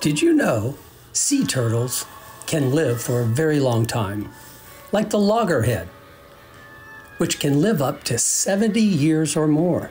Did you know sea turtles can live for a very long time, like the loggerhead, which can live up to 70 years or more?